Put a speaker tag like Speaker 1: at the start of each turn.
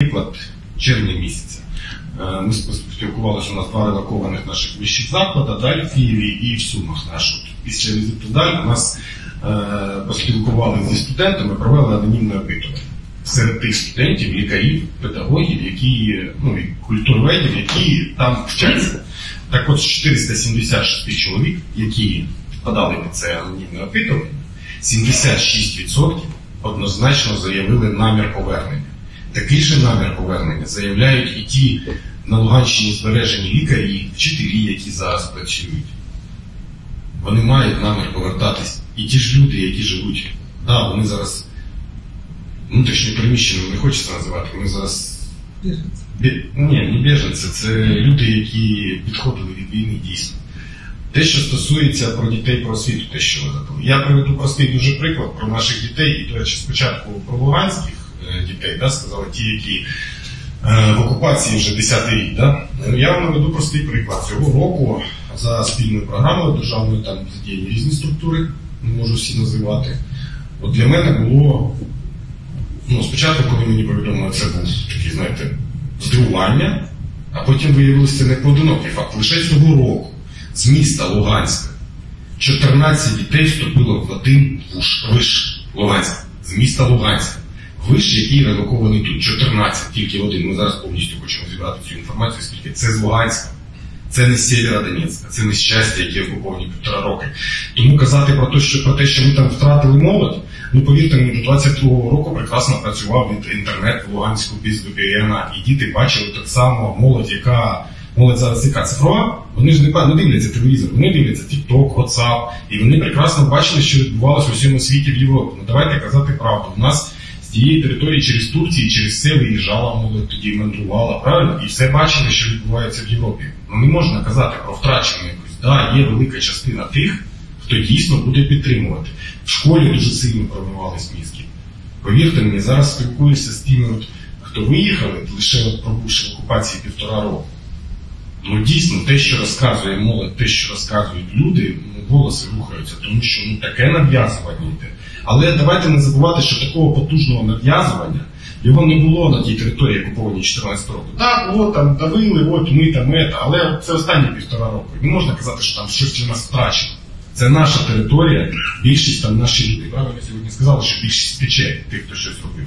Speaker 1: Приклад червня місяця. Е, Ми спілкувалися, у нас два релокованих наших вищих заклади, далі в Києві і в Сумах. Наш. Після візиту далі нас е, поспілкувалися зі студентами, провели анонімне опитування. Серед тих студентів, лікарів, педагогів, які, ну, і культурведів, які там вчаться. Так от 476 чоловік, які подали під це анонімне опитування, 76% однозначно заявили намір повернення. Такий же намір повернення заявляють і ті на Луганщині збережені лікарі, вчителі, які зараз працюють. Вони мають намір повертатись. І ті ж люди, які живуть, да, вони зараз внутрішньо переміщеними не хочеться називати, вони зараз. Бі... Ні, не біженці, це люди, які підходили від війни дійсно. Те, що стосується про дітей про освіту, те, що ви задали. Я приведу простий дуже приклад про наших дітей, і, до речі, спочатку про луганських дітей, да, сказали ті, які е, в окупації вже 10-й рік. Да? Я вам наведу простий приклад. Цього року за спільною програмою державною там задіяні різні структури, не можу всі називати. От для мене було ну, спочатку, коли мені повідомили, це був такий, знаєте, здивування, а потім виявилося не поодинокий факт. Лише цього року з міста Луганська 14 дітей вступило в один вуш, виш Луганська, з міста Луганська. Виш, який релокований тут, 14, тільки один. Ми зараз повністю хочемо зібрати цю інформацію, скільки це з Луганська. Це не з Сєвєродонецька, це не щастя, які окуповані півтора роки. Тому казати про те, що про те, що ми там втратили молодь, ну повірте мені, до 22-го року прекрасно працював від інтернет в Луганську без VPN, і діти бачили так само молодь, яка молодь зараз яка цифрова, вони ж не дивляться телевізор, вони дивляться TikTok, WhatsApp, і вони прекрасно бачили, що відбувалося у всьому світі в Європі. Ну давайте казати правду. У нас з тієї території через Турції, через це виїжджала молодь, тоді мандрувала, правильно? І все бачили, що відбувається в Європі. Ну не можна казати про втрачену якусь. Да, є велика частина тих, хто дійсно буде підтримувати. В школі дуже сильно промивались мізки. Повірте мені, зараз спілкуюся з тими, хто виїхали, лише от пробувши в окупації півтора року. Ну дійсно, те, що розказує молодь, те, що розказують люди, ну, голоси рухаються, тому що ну, таке нав'язування йде. Але давайте не забувати, що такого потужного нав'язування його не було на тій території, окупованій 14 років. Так, от там давили, от ми там ета, але це останні півтора року. Не можна казати, що там щось для нас втрачено. Це наша територія, більшість там наші люди. Правильно сьогодні сказали, що більшість пече тих, хто щось робив.